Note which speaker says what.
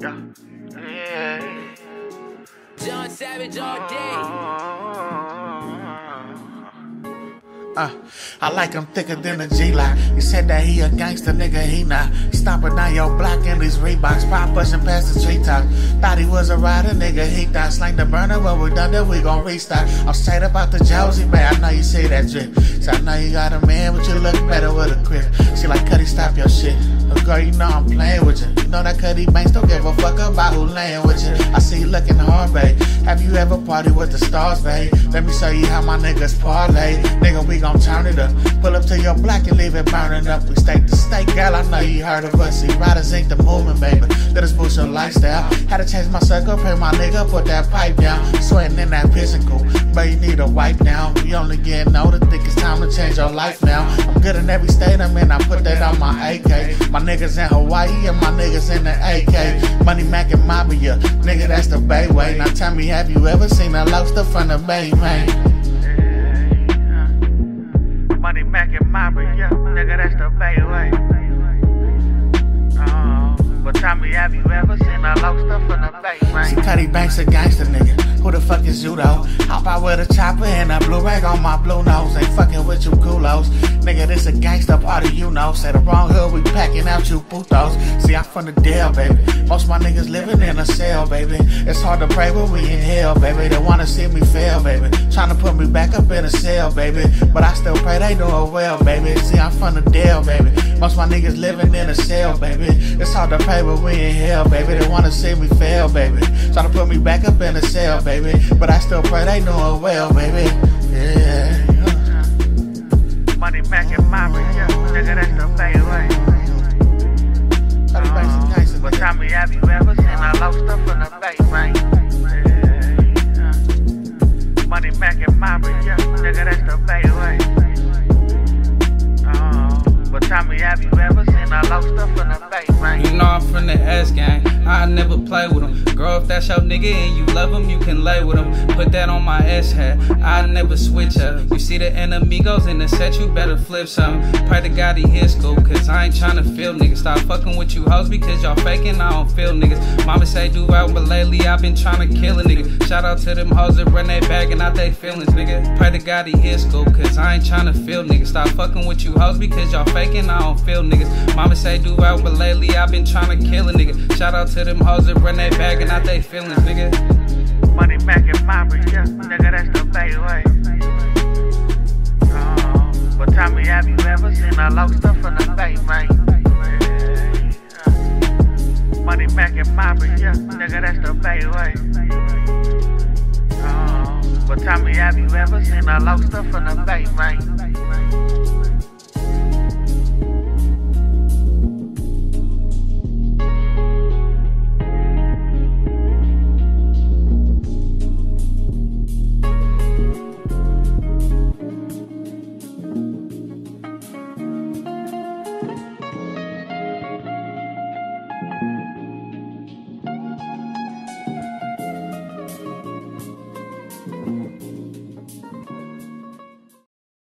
Speaker 1: Yeah. Yeah.
Speaker 2: John Savage all day.
Speaker 1: Uh, I like him thicker than a G-Lock. He said that he a gangster, nigga, he not. Stomping down your block in these Reeboks, pop pushing past the treetop. Thought he was a rider, nigga, he thought slang the burner, but we done that, we gon' restart. I'm straight about the Josie, man, I know you see that drip. So I know you got a man, but you look better with a grip. She like, Cutty, stop your shit. Girl, you know I'm playing with you. Know that Cutty Banks don't give a fuck about who laying with you. I see you looking hard, babe. Have you ever party with the stars, babe? Let me show you how my niggas parlay. Nigga, we gon' turn it up. Pull up to your block and leave it burning up. We stake the stake, girl. I know you heard of us. See, riders ain't the movement, baby. Let us boost your lifestyle. Had to change my circle, pay my nigga, put that pipe down. Sweating in that physical, you need a wipe now. We only getting older, think it's time to change our life now. I'm good in every state I'm in, I put that on my AK. My niggas in Hawaii and my niggas in the AK. Money Mac and Mafia, nigga, that's the Bay Way. Now tell me, have you ever seen a lobster from the Bay, man? See, Cutty Banks a gangster, nigga. Who the fuck is you though? Hop out with a chopper and a blue rag on my blue nose. Ain't fucking with you culos. Nigga, this a gangster party, you know. Say the wrong hood, we packing out you putos. See, I'm from the Dale, baby. Most my niggas living in a cell, baby. It's hard to pray when we in hell, baby. They wanna see me fail, baby. Trying to put me back up in a cell, baby. But I still pray they doing well, baby. See, I'm from the Dale, baby. Most my niggas living in a cell, baby. It's hard to pray when we in hell, baby. They wanna see me fail, baby. Trying to put me back up in a cell, baby. But I still pray they doing well, baby. Yeah. Money Mac and yeah. nigga, that's the Bay Way. Uh, but tell me, have you ever seen a lobster from the Bay, man? Yeah. Money Mac and yeah. nigga, that's the Bay Way. Uh, but tell me, have you ever
Speaker 3: You know I'm from the S gang. I never play with them. Girl, if that's your nigga and you love him, you can lay with him. Put that on my S hat. I never switch up. You see the enemigos in the set, you better flip some. Pray to God he hit school, cause I ain't tryna feel niggas. Stop fucking with you hoes because y'all faking, I don't feel niggas. Mama say do right, but lately I've been tryna kill a nigga. Shout out to them hoes that run they bag and out they feelings, nigga. Pray to God he hit school, cause I ain't tryna feel niggas. Stop fucking with you hoes because y'all faking, I don't feel niggas. Mama say do right, but lately I've been tryna kill a nigga. Shout out to them hoes that run they bag and out they feelings, nigga.
Speaker 1: Money Mac and Mafia, yeah. nigga, that's the Bay Way. Uh, but me, have you ever seen a lobster from the Bay, man? Yeah. Money Mac and Mafia, yeah. nigga, that's the Bay Way. Uh, but me, have you ever seen a lobster from the Bay, man?